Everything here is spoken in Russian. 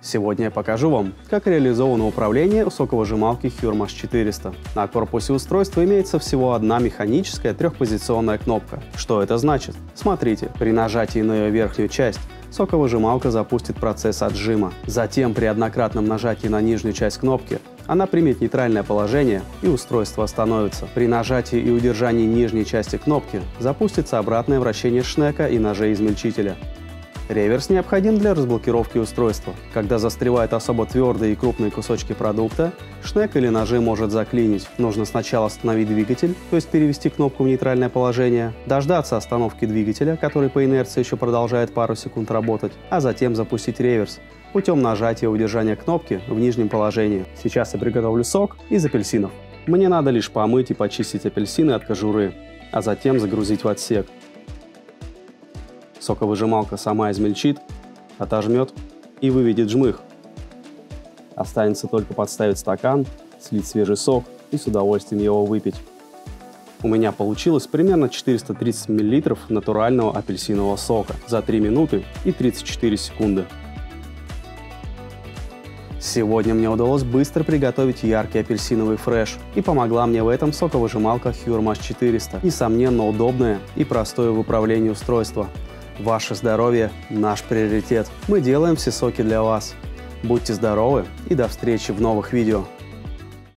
Сегодня я покажу вам, как реализовано управление соковыжималки Hurmash 400. На корпусе устройства имеется всего одна механическая трехпозиционная кнопка. Что это значит? Смотрите, при нажатии на ее верхнюю часть соковыжималка запустит процесс отжима. Затем при однократном нажатии на нижнюю часть кнопки она примет нейтральное положение и устройство остановится. При нажатии и удержании нижней части кнопки запустится обратное вращение шнека и ножей измельчителя. Реверс необходим для разблокировки устройства. Когда застревают особо твердые и крупные кусочки продукта, шнек или ножи может заклинить. Нужно сначала остановить двигатель, то есть перевести кнопку в нейтральное положение, дождаться остановки двигателя, который по инерции еще продолжает пару секунд работать, а затем запустить реверс путем нажатия и удержания кнопки в нижнем положении. Сейчас я приготовлю сок из апельсинов. Мне надо лишь помыть и почистить апельсины от кожуры, а затем загрузить в отсек. Соковыжималка сама измельчит, отожмет и выведет жмых. Останется только подставить стакан, слить свежий сок и с удовольствием его выпить. У меня получилось примерно 430 мл натурального апельсинового сока за 3 минуты и 34 секунды. Сегодня мне удалось быстро приготовить яркий апельсиновый фреш, и помогла мне в этом соковыжималка Hurmash 400. Несомненно удобное и простое в управлении устройство. Ваше здоровье – наш приоритет. Мы делаем все соки для вас. Будьте здоровы и до встречи в новых видео.